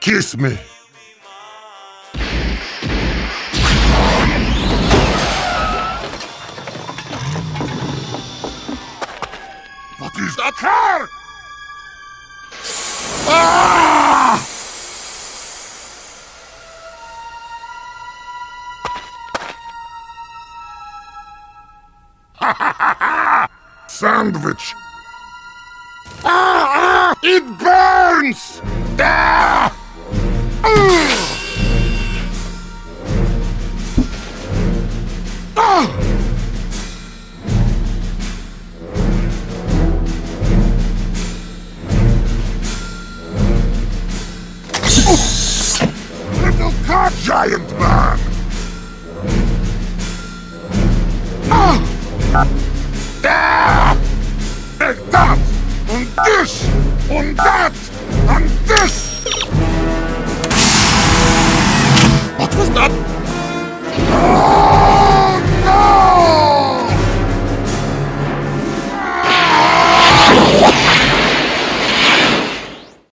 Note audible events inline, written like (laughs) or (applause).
Kiss me. What is that car? Ah! (laughs) Sandwich. Ah, ah, it burns! Ah! Ah! Ah! Little car giant man! Ah! Ah! Take that! Und this! Und that!